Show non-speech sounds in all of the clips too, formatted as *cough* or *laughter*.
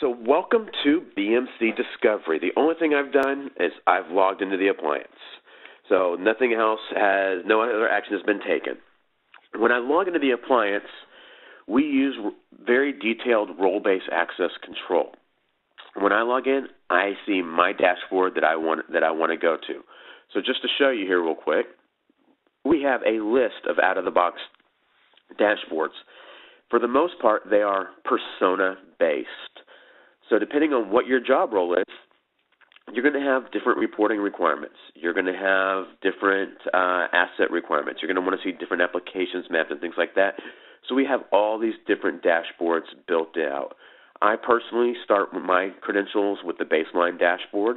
So welcome to BMC Discovery. The only thing I've done is I've logged into the appliance. So nothing else has, no other action has been taken. When I log into the appliance, we use very detailed role-based access control. When I log in, I see my dashboard that I want that I want to go to. So just to show you here real quick, we have a list of out-of-the-box dashboards. For the most part, they are persona based. So depending on what your job role is, you're going to have different reporting requirements. You're going to have different uh, asset requirements. You're going to want to see different applications mapped and things like that. So we have all these different dashboards built out. I personally start with my credentials with the baseline dashboard.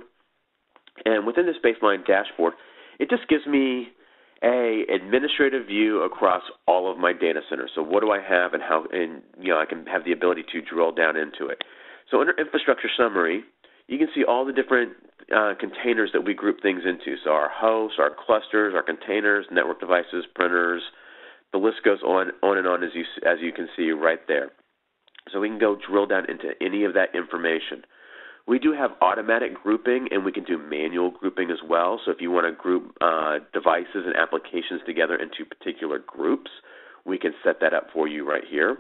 And within this baseline dashboard, it just gives me a administrative view across all of my data centers. So what do I have and how and you know I can have the ability to drill down into it. So under infrastructure summary, you can see all the different uh, containers that we group things into. So our hosts, our clusters, our containers, network devices, printers, the list goes on on and on as you as you can see right there. So we can go drill down into any of that information. We do have automatic grouping, and we can do manual grouping as well. So if you want to group uh, devices and applications together into particular groups, we can set that up for you right here.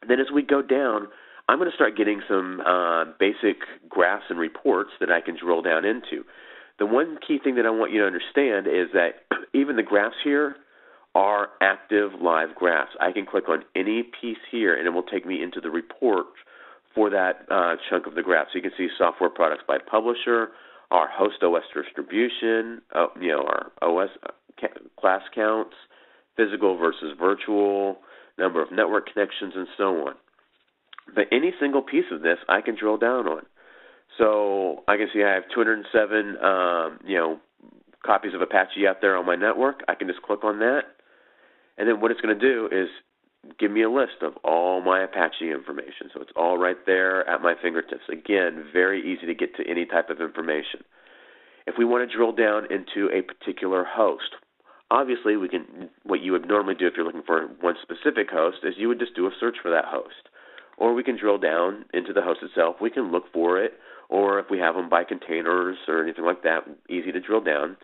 And then as we go down, I'm going to start getting some uh, basic graphs and reports that I can drill down into. The one key thing that I want you to understand is that *clears throat* even the graphs here are active live graphs. I can click on any piece here and it will take me into the report for that uh, chunk of the graph. So you can see software products by publisher, our host OS distribution, uh, you know, our OS uh, class counts, physical versus virtual, number of network connections, and so on. But any single piece of this I can drill down on. So I can see I have 207, um, you know, copies of Apache out there on my network. I can just click on that, and then what it's going to do is give me a list of all my Apache information. So it's all right there at my fingertips. Again, very easy to get to any type of information. If we want to drill down into a particular host, obviously we can what you would normally do if you're looking for one specific host is you would just do a search for that host or we can drill down into the host itself. We can look for it, or if we have them by containers or anything like that, easy to drill down.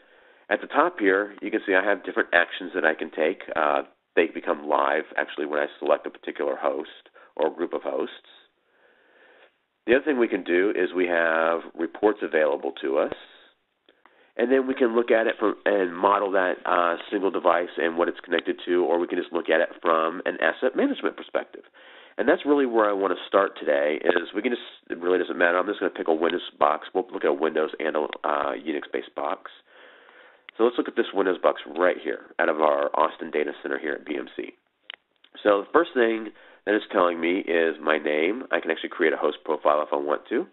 At the top here, you can see I have different actions that I can take. Uh, they become live actually when I select a particular host or group of hosts. The other thing we can do is we have reports available to us, and then we can look at it from and model that uh, single device and what it's connected to, or we can just look at it from an asset management perspective. And that's really where I want to start today. Is we can just it really doesn't matter. I'm just going to pick a Windows box. We'll look at a Windows and a uh, Unix-based box. So let's look at this Windows box right here out of our Austin data center here at BMC. So the first thing that it's telling me is my name. I can actually create a host profile if I want to.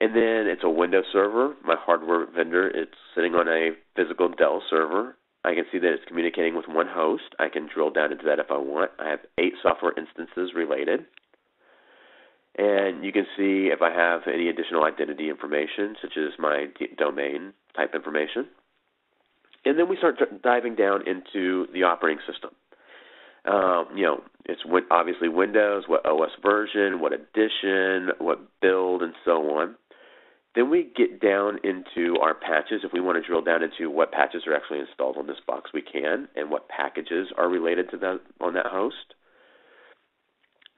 And then it's a Windows server. My hardware vendor, it's sitting on a physical Dell server. I can see that it's communicating with one host. I can drill down into that if I want. I have eight software instances related. And you can see if I have any additional identity information, such as my domain type information. And then we start diving down into the operating system. Um, you know, it's obviously Windows, what OS version, what edition, what build, and so on. Then we get down into our patches. If we want to drill down into what patches are actually installed on this box, we can, and what packages are related to that on that host.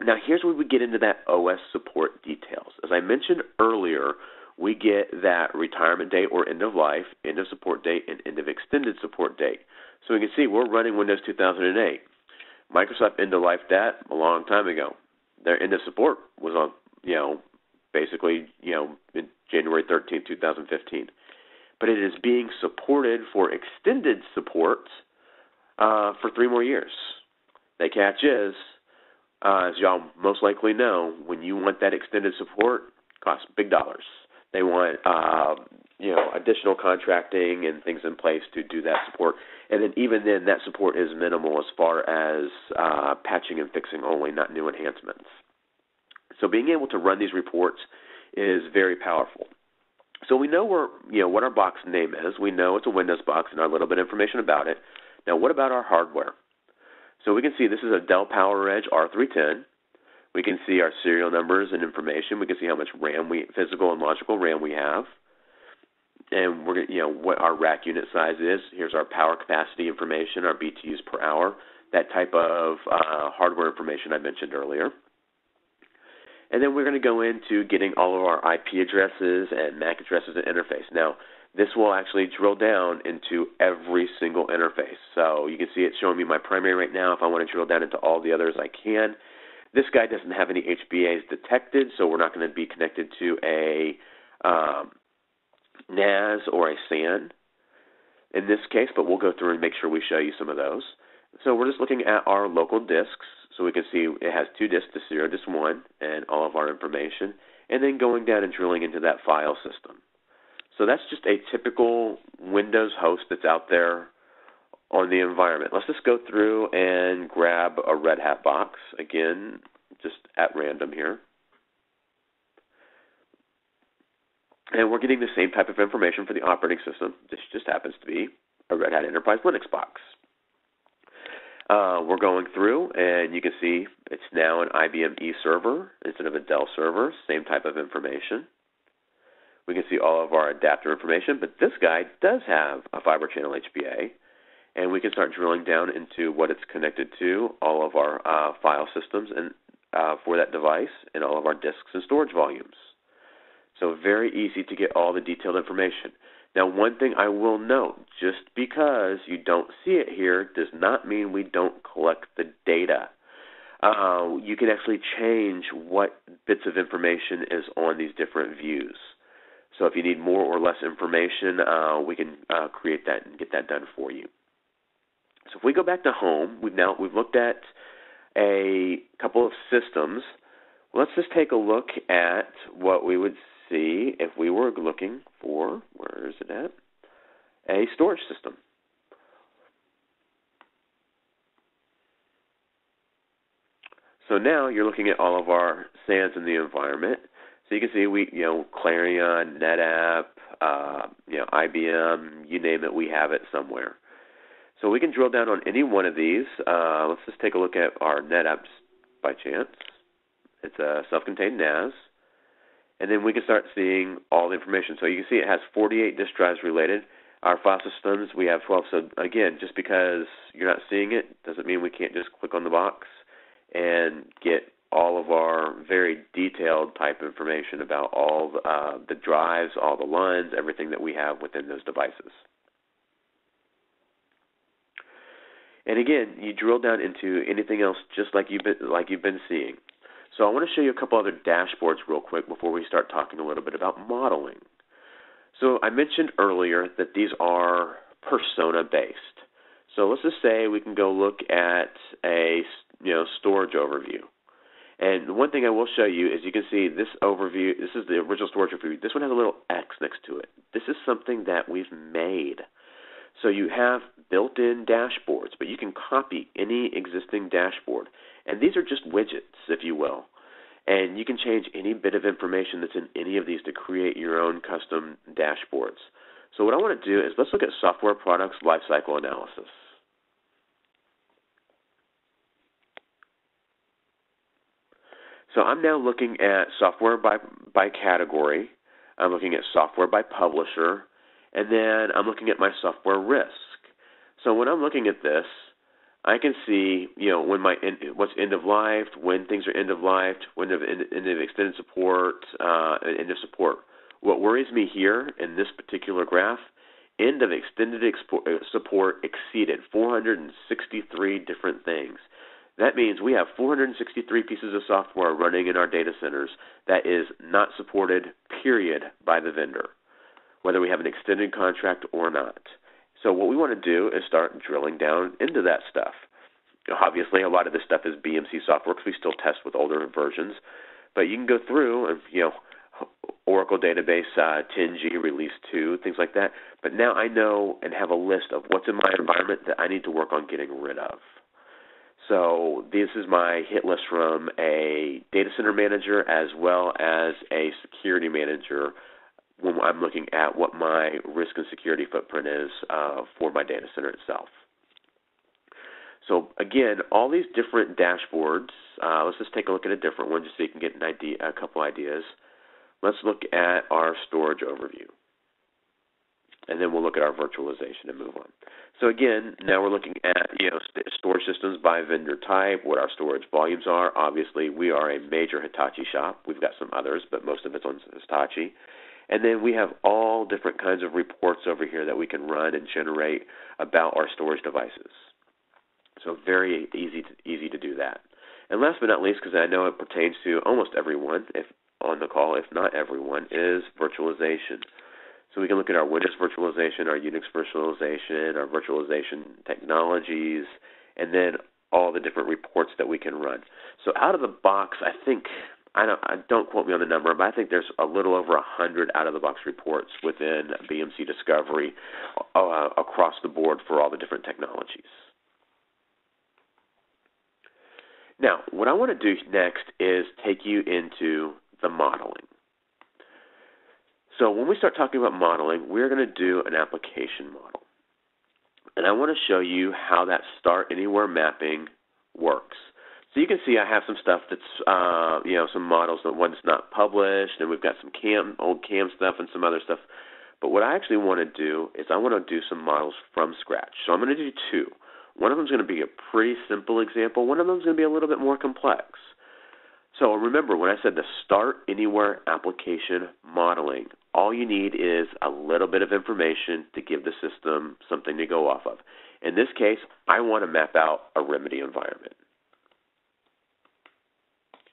Now, here's where we get into that OS support details. As I mentioned earlier, we get that retirement date or end of life, end of support date, and end of extended support date. So we can see we're running Windows 2008. Microsoft end of life that a long time ago. Their end of support was on, you know, basically, you know, in January 13, 2015. But it is being supported for extended support uh, for three more years. The catch is, uh, as y'all most likely know, when you want that extended support, it costs big dollars. They want uh, you know additional contracting and things in place to do that support. And then even then, that support is minimal as far as uh, patching and fixing only, not new enhancements. So being able to run these reports is very powerful. So we know where you know what our box name is. We know it's a Windows box and our little bit of information about it. Now, what about our hardware? So we can see this is a Dell PowerEdge R310. We can see our serial numbers and information. We can see how much RAM we, physical and logical RAM we have, and we're you know what our rack unit size is. Here's our power capacity information, our BTUs per hour, that type of uh, hardware information I mentioned earlier. And then we're going to go into getting all of our IP addresses and MAC addresses and interface. Now, this will actually drill down into every single interface. So you can see it's showing me my primary right now. If I want to drill down into all the others, I can. This guy doesn't have any HBAs detected, so we're not going to be connected to a um, NAS or a SAN in this case, but we'll go through and make sure we show you some of those. So we're just looking at our local disks. So we can see it has two disks, disk 0, disk 1, and all of our information. And then going down and drilling into that file system. So that's just a typical Windows host that's out there on the environment. Let's just go through and grab a Red Hat box, again, just at random here. And we're getting the same type of information for the operating system. This just happens to be a Red Hat Enterprise Linux box. Uh, we're going through, and you can see it's now an IBM E server instead of a Dell server, same type of information. We can see all of our adapter information, but this guy does have a fiber channel HBA, and we can start drilling down into what it's connected to, all of our uh, file systems and uh, for that device, and all of our disks and storage volumes. So very easy to get all the detailed information. Now, one thing I will note, just because you don't see it here does not mean we don't collect the data. Uh, you can actually change what bits of information is on these different views. So if you need more or less information, uh, we can uh, create that and get that done for you. So if we go back to home, we've now we've looked at a couple of systems. Let's just take a look at what we would see if we were looking for where is it at? A storage system. So now you're looking at all of our SANs in the environment. So you can see we, you know, CLARiiON, NetApp, uh, you know, IBM, you name it, we have it somewhere. So we can drill down on any one of these. Uh, let's just take a look at our NetApp by chance. It's a self-contained NAS. And then we can start seeing all the information. So you can see it has 48 disk drives related. Our file systems, we have 12. So again, just because you're not seeing it doesn't mean we can't just click on the box and get all of our very detailed type information about all the, uh, the drives, all the lines, everything that we have within those devices. And again, you drill down into anything else just like you've been like you've been seeing. So I want to show you a couple other dashboards real quick before we start talking a little bit about modeling. So I mentioned earlier that these are persona based. So let's just say we can go look at a you know storage overview. And the one thing I will show you is you can see this overview, this is the original storage overview. This one has a little X next to it. This is something that we've made. So you have built-in dashboards, but you can copy any existing dashboard. And these are just widgets, if you will. And you can change any bit of information that's in any of these to create your own custom dashboards. So what I want to do is let's look at software products lifecycle analysis. So I'm now looking at software by, by category. I'm looking at software by publisher. And then I'm looking at my software risk. So when I'm looking at this, I can see, you know, when my what's end of life, when things are end of life, when of end, end of extended support, uh, end of support. What worries me here in this particular graph, end of extended expo- support exceeded 463 different things. That means we have 463 pieces of software running in our data centers that is not supported, period, by the vendor, whether we have an extended contract or not. So what we want to do is start drilling down into that stuff. Obviously, a lot of this stuff is BMC software because we still test with older versions, but you can go through and you know Oracle database uh, 10G release 2, things like that. But now I know and have a list of what's in my environment that I need to work on getting rid of. So this is my hit list from a data center manager as well as a security manager when I'm looking at what my risk and security footprint is uh, for my data center itself. So again, all these different dashboards. Uh, let's just take a look at a different one, just so you can get an idea, a couple ideas. Let's look at our storage overview, and then we'll look at our virtualization and move on. So again, now we're looking at you know st storage systems by vendor type, what our storage volumes are. Obviously, we are a major Hitachi shop. We've got some others, but most of it's on Hitachi. And then we have all different kinds of reports over here that we can run and generate about our storage devices. So very easy to, easy to do that. And last but not least, because I know it pertains to almost everyone, if on the call, if not everyone, is virtualization. So we can look at our Windows virtualization, our Unix virtualization, our virtualization technologies, and then all the different reports that we can run. So out of the box, I think I don't, I don't quote me on the number, but I think there's a little over a hundred out of the box reports within BMC Discovery uh, across the board for all the different technologies. Now, what I want to do next is take you into the modeling. So when we start talking about modeling, we're going to do an application model. And I want to show you how that start anywhere mapping works. So you can see I have some stuff that's, uh, you know, some models, that one that's not published, and we've got some CAM, old CAM stuff and some other stuff. But what I actually want to do is I want to do some models from scratch. So I'm going to do two. One of them is going to be a pretty simple example. One of them is going to be a little bit more complex. So remember when I said the Start Anywhere application modeling, all you need is a little bit of information to give the system something to go off of. In this case, I want to map out a Remedy environment.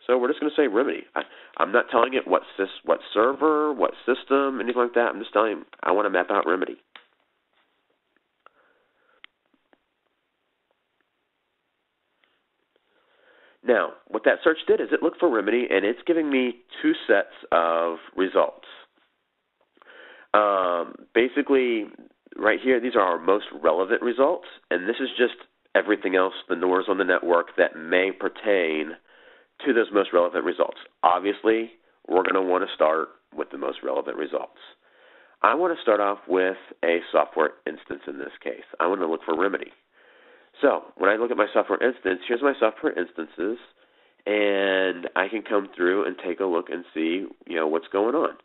So we're just going to say Remedy. I, I'm not telling it what sys, what server, what system, anything like that. I'm just telling I want to map out Remedy. Now, what that search did is it looked for Remedy, and it's giving me two sets of results. Um, basically, right here, these are our most relevant results, and this is just everything else, the NORs on the network that may pertain to those most relevant results. Obviously, we're going to want to start with the most relevant results. I want to start off with a software instance in this case. I want to look for Remedy. So when I look at my software instance, here's my software instances, and I can come through and take a look and see, you know, what's going on.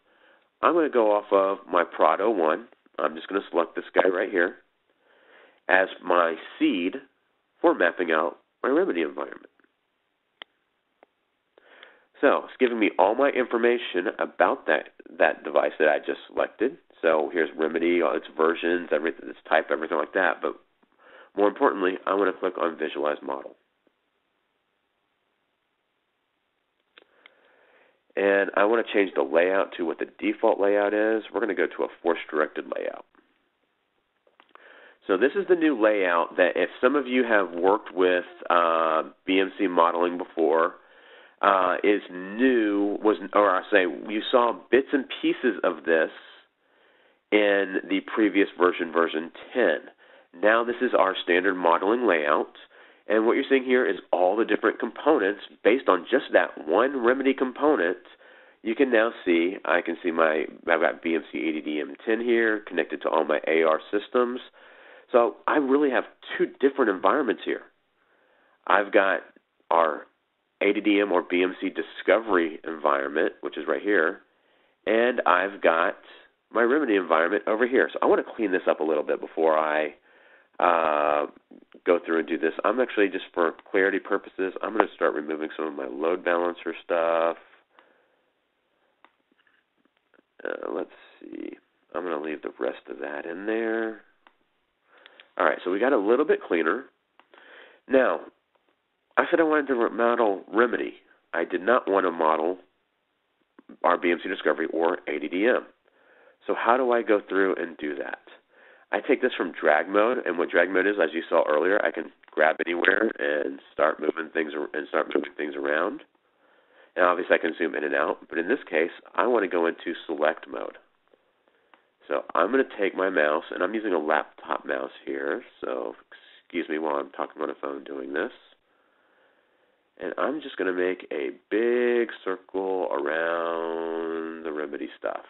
I'm going to go off of my Prado 1. I'm just going to select this guy right here as my seed for mapping out my Remedy environment. So it's giving me all my information about that that device that I just selected. So here's Remedy, all its versions, everything, its type, everything like that. But more importantly, I want to click on Visualize Model. And I want to change the layout to what the default layout is. We're going to go to a force-directed layout. So this is the new layout that if some of you have worked with uh, BMC modeling before, uh, is new was, or I say, you saw bits and pieces of this in the previous version, version 10. Now this is our standard modeling layout, and what you're seeing here is all the different components based on just that one remedy component. You can now see, I can see my, I've got BMC ADDM10 here connected to all my AR systems. So I really have two different environments here. I've got our ADDM or BMC discovery environment, which is right here, and I've got my Remedy environment over here. So I want to clean this up a little bit before I uh, go through and do this. I'm actually, just for clarity purposes, I'm going to start removing some of my load balancer stuff. Uh, let's see. I'm going to leave the rest of that in there. All right, so we got a little bit cleaner. Now, I said I wanted to model Remedy. I did not want to model our BMC Discovery or ADDM. So how do I go through and do that? I take this from drag mode, and what drag mode is, as you saw earlier, I can grab anywhere and start moving things and start moving things around. And obviously, I can zoom in and out. But in this case, I want to go into select mode. So I'm going to take my mouse, and I'm using a laptop mouse here. So excuse me while I'm talking on the phone doing this. And I'm just going to make a big circle around the remedy stuff.